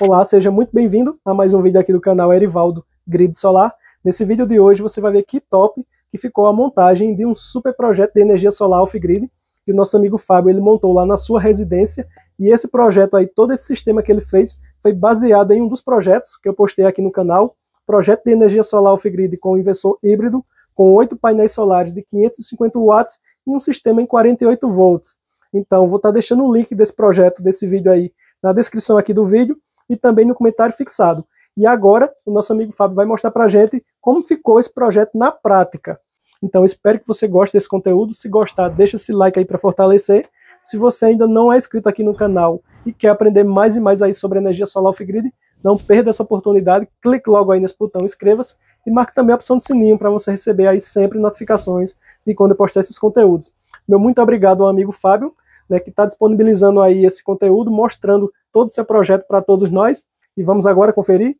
Olá, seja muito bem-vindo a mais um vídeo aqui do canal Erivaldo Grid Solar. Nesse vídeo de hoje você vai ver que top que ficou a montagem de um super projeto de energia solar off-grid que o nosso amigo Fábio ele montou lá na sua residência e esse projeto aí, todo esse sistema que ele fez foi baseado em um dos projetos que eu postei aqui no canal, projeto de energia solar off-grid com inversor híbrido, com oito painéis solares de 550 watts e um sistema em 48 volts. Então, vou estar tá deixando o link desse projeto, desse vídeo aí, na descrição aqui do vídeo e também no comentário fixado. E agora, o nosso amigo Fábio vai mostrar para a gente como ficou esse projeto na prática. Então, espero que você goste desse conteúdo. Se gostar, deixa esse like aí para fortalecer. Se você ainda não é inscrito aqui no canal e quer aprender mais e mais aí sobre energia solar off-grid, não perda essa oportunidade, clique logo aí nesse botão inscreva-se e marque também a opção do sininho para você receber aí sempre notificações de quando eu postar esses conteúdos. Meu muito obrigado ao amigo Fábio, né, que está disponibilizando aí esse conteúdo, mostrando todo o seu projeto para todos nós. E vamos agora conferir?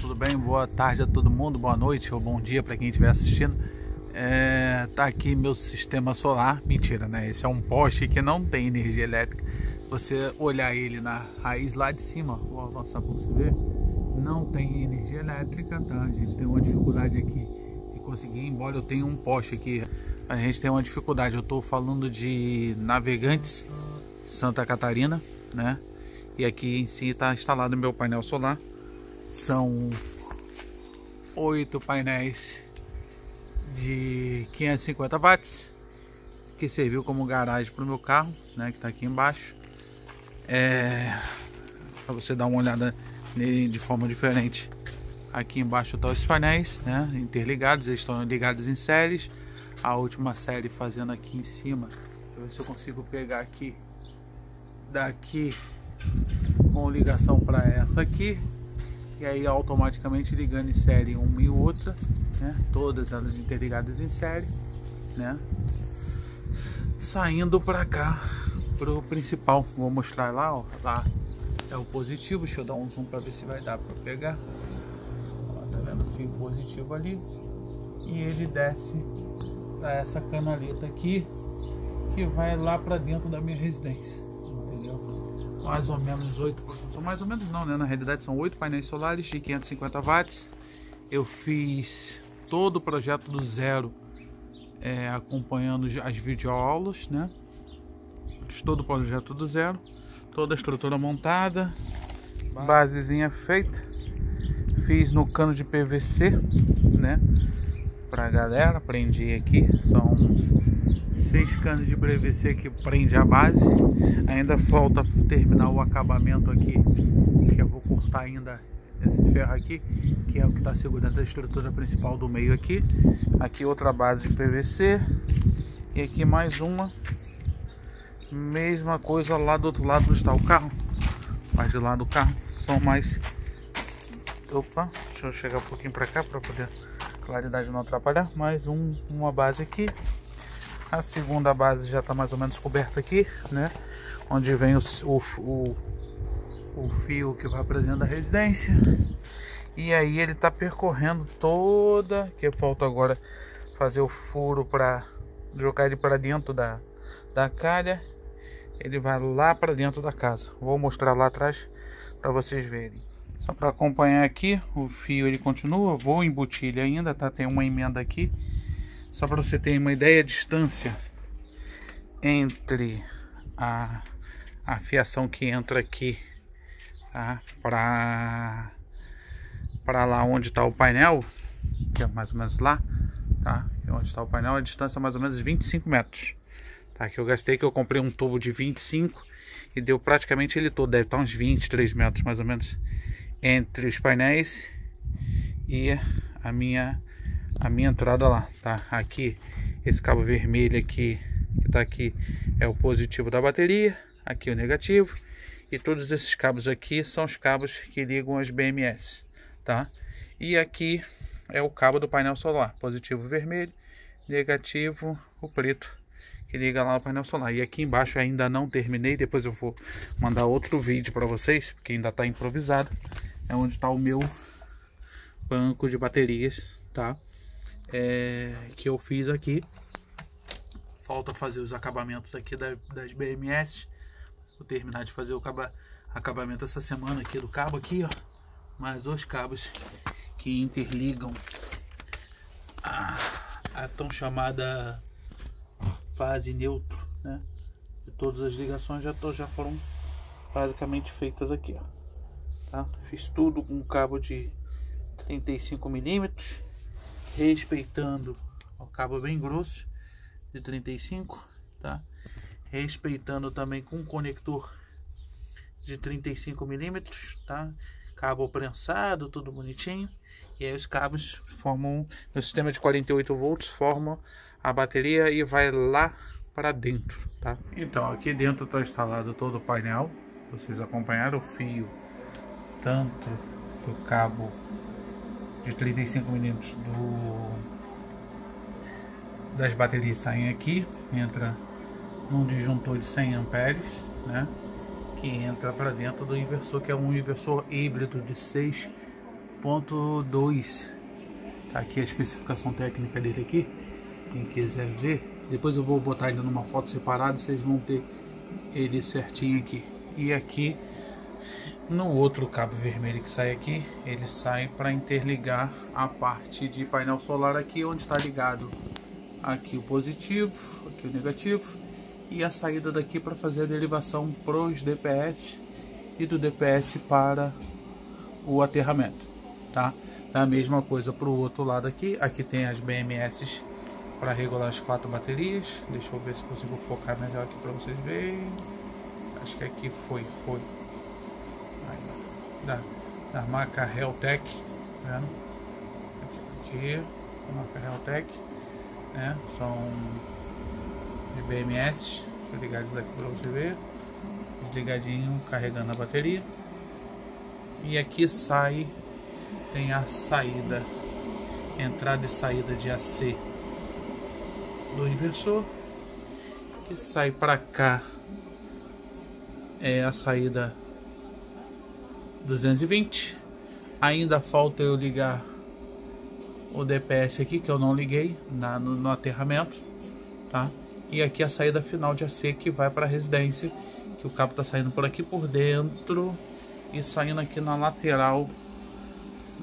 Tudo bem? Boa tarde a todo mundo, boa noite ou bom dia para quem estiver assistindo. É, tá aqui meu sistema solar, mentira, né? Esse é um poste que não tem energia elétrica. Você olhar ele na raiz lá de cima, vou avançar para você ver, não tem energia elétrica, tá? A gente tem uma dificuldade aqui de conseguir, embora eu tenha um poste aqui, a gente tem uma dificuldade. Eu estou falando de Navegantes, Santa Catarina, né? E aqui em si está instalado meu painel solar. São oito painéis de 550 watts que serviu como garagem para o meu carro, né? Que está aqui embaixo. É, para você dar uma olhada nele de forma diferente. Aqui embaixo estão os painéis, né? Interligados, eles estão ligados em séries. A última série fazendo aqui em cima. Deixa eu ver se eu consigo pegar aqui daqui com ligação para essa aqui. E aí automaticamente ligando em série uma e outra, né? Todas elas interligadas em série, né? Saindo para cá pro principal, vou mostrar lá, ó, lá é o positivo, deixa eu dar um zoom para ver se vai dar para pegar. Ó, tá vendo? O fio positivo ali. E ele desce para essa canaleta aqui que vai lá para dentro da minha residência mais ou menos 8, mais ou menos não, né? Na realidade são 8 painéis solares de 550 watts. Eu fiz todo o projeto do zero, é, acompanhando as videoaulas, né? Fiz todo o projeto do zero, toda a estrutura montada, basezinha feita. Fiz no cano de PVC, né? Pra galera, prendi aqui, são uns seis canos de PVC que prende a base. Ainda falta terminar o acabamento aqui, que eu vou cortar ainda esse ferro aqui, que é o que está segurando a estrutura principal do meio aqui. Aqui outra base de PVC e aqui mais uma. Mesma coisa lá do outro lado está o carro, mas de lá do carro são mais. Opa, deixa eu chegar um pouquinho para cá para poder claridade não atrapalhar. Mais um, uma base aqui. A segunda base já está mais ou menos coberta aqui, né? Onde vem o, o, o, o fio que vai para dentro da residência. E aí ele está percorrendo toda, que falta agora fazer o furo para jogar ele para dentro da, da calha. Ele vai lá para dentro da casa. Vou mostrar lá atrás para vocês verem. Só para acompanhar aqui, o fio ele continua. Vou embutir ele ainda, tá? Tem uma emenda aqui só para você ter uma ideia, a distância entre a, a fiação que entra aqui tá? para para lá onde está o painel, que é mais ou menos lá, tá? É onde está o painel, a distância é mais ou menos 25 metros. Tá? Que eu gastei, que eu comprei um tubo de 25 e deu praticamente ele todo, deve estar uns 23 metros mais ou menos entre os painéis e a minha a minha entrada lá, tá? Aqui, esse cabo vermelho aqui, que tá aqui, é o positivo da bateria, aqui o negativo, e todos esses cabos aqui são os cabos que ligam as BMS, tá? E aqui é o cabo do painel solar, positivo vermelho, negativo o preto, que liga lá o painel solar. E aqui embaixo ainda não terminei, depois eu vou mandar outro vídeo para vocês, porque ainda está improvisado. É onde está o meu banco de baterias, tá? É, que eu fiz aqui. Falta fazer os acabamentos aqui da, das BMS. Vou terminar de fazer o, acabamento essa semana aqui do cabo aqui, ó. Mais dois cabos que interligam a, a tão chamada fase neutro, né? E todas as ligações já, tô, já foram basicamente feitas aqui, ó. Tá? Fiz tudo com cabo de 35 milímetros, respeitando o cabo bem grosso de 35, tá? Respeitando também com conector de 35 milímetros, tá? Cabo prensado, tudo bonitinho. E aí os cabos formam, no sistema de 48 volts, formam a bateria e vai lá para dentro, tá? Então, aqui dentro está instalado todo o painel. Vocês acompanharam o fio, tanto do cabo de 35 milímetros do das baterias saem aqui, entra num disjuntor de 100 amperes, né? Que entra para dentro do inversor, que é um inversor híbrido de 6.2. Tá aqui a especificação técnica dele aqui. Quem quiser ver, depois eu vou botar ele numa foto separada, vocês vão ter ele certinho aqui. E aqui no outro cabo vermelho que sai aqui, ele sai para interligar a parte de painel solar aqui onde está ligado aqui o positivo, aqui o negativo e a saída daqui para fazer a derivação para os DPS e do DPS para o aterramento, tá? A mesma coisa para o outro lado aqui, aqui tem as BMS para regular as quatro baterias, deixa eu ver se consigo focar melhor aqui para vocês verem, acho que aqui foi, foi, da, da marca Heltec, tá vendo? Aqui, a marca Heltec né? São de BMS, ligados aqui para você ver, desligadinho, carregando a bateria. E aqui sai, tem a saída, entrada e saída de AC do inversor, que sai para cá é a saída 220. Ainda falta eu ligar o DPS aqui que eu não liguei na, no, no aterramento, tá? E aqui a saída final de AC que vai para a residência, que o cabo tá saindo por aqui por dentro e saindo aqui na lateral,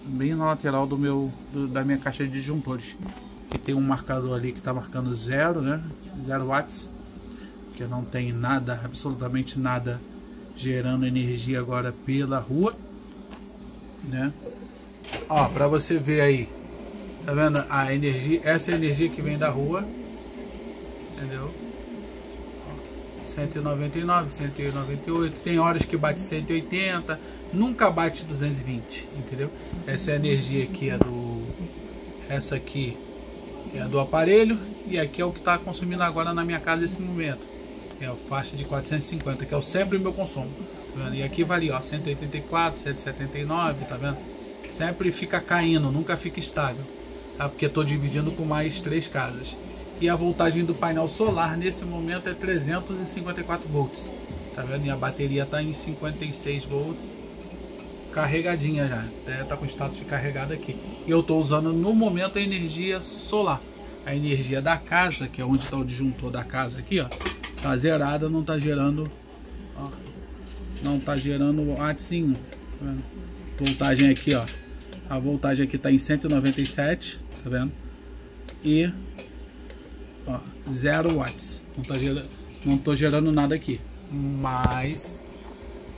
bem na lateral do meu do, da minha caixa de disjuntores. Que tem um marcador ali que está marcando zero, né? Zero watts, que não tem nada, absolutamente nada gerando energia agora pela rua, né? Ó, para você ver aí Tá vendo? A energia, essa é a energia que vem da rua. Entendeu? 199, 198. Tem horas que bate 180. Nunca bate 220. Entendeu? Essa energia aqui é do. Essa aqui é do aparelho. E aqui é o que está consumindo agora na minha casa nesse momento. É a faixa de 450, que é o sempre o meu consumo. Tá e aqui varia, ó, 184, 179, tá vendo? Sempre fica caindo, nunca fica estável tá? porque estou dividindo com mais três casas. E a voltagem do painel solar nesse momento é 354 volts, tá vendo? E a bateria está em 56 volts, carregadinha já, está com status de carregado aqui. E eu estou usando no momento a energia solar, a energia da casa, que é onde está o disjuntor da casa aqui, ó, tá zerada, não está gerando, ó, não está gerando watts. Tá voltagem aqui, ó, a voltagem aqui está em 197 tá vendo? E ó, zero watts. Não tá gerando, não tô gerando nada aqui, mas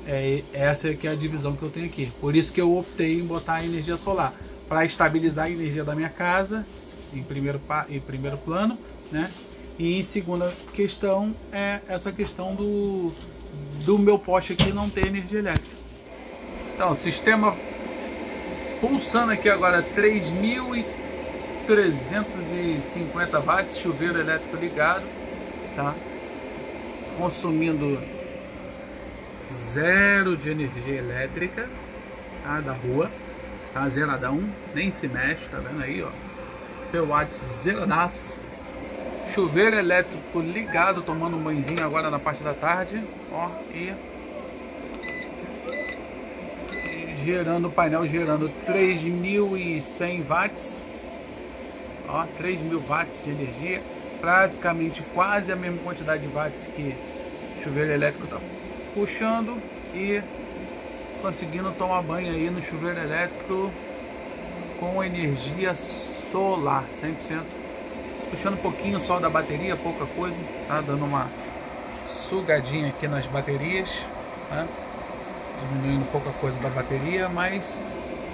é, essa é que é a divisão que eu tenho aqui. Por isso que eu optei em botar a energia solar para estabilizar a energia da minha casa em primeiro em primeiro plano, né? E em segunda questão é essa questão do do meu poste aqui não ter energia elétrica. Então, sistema pulsando aqui agora 3.000 350 watts, chuveiro elétrico ligado, tá? Consumindo zero de energia elétrica, tá? Da rua, tá? Zeradão, nem se mexe, tá vendo aí, ó? Teu watts zeradaço. Chuveiro elétrico ligado, tomando um banhozinho agora na parte da tarde, ó, e gerando o painel gerando 3.100 watts ó, 3 mil watts de energia, praticamente quase a mesma quantidade de watts que chuveiro elétrico está puxando e conseguindo tomar banho aí no chuveiro elétrico com energia solar, 100%. Puxando um pouquinho só da bateria, pouca coisa, tá? Dando uma sugadinha aqui nas baterias, tá? Diminuindo pouca coisa da bateria, mas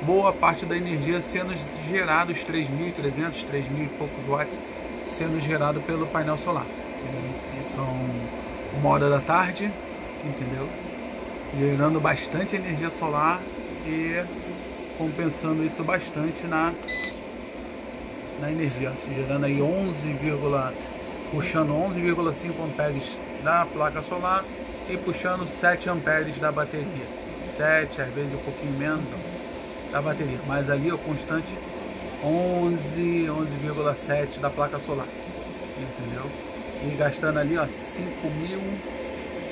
boa parte da energia sendo gerado, os 3.300, 3.000 e poucos watts, sendo gerado pelo painel solar. São uma hora da tarde, entendeu? Gerando bastante energia solar e compensando isso bastante na, na energia, gerando aí 11, puxando 11,5 amperes da placa solar e puxando 7 amperes da bateria. 7, às vezes um pouquinho menos da bateria, mas ali o constante 11, 11,7 da placa solar, entendeu? E gastando ali ó 5 mil,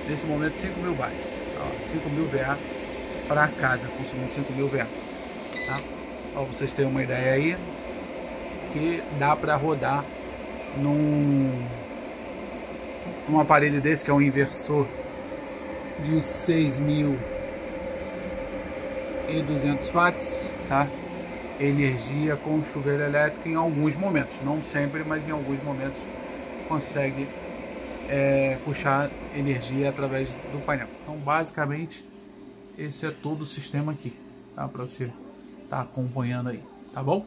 nesse momento 5 mil watts, ó, 5 mil VA para casa, consumindo 5 mil VA, tá? Só vocês terem uma ideia aí, que dá para rodar num, num aparelho desse que é um inversor de 6 mil e 200 watts, tá? Energia com chuveiro elétrico em alguns momentos, não sempre, mas em alguns momentos consegue é, puxar energia através do painel. Então, basicamente, esse é todo o sistema aqui, tá? Para você estar tá acompanhando aí, tá bom?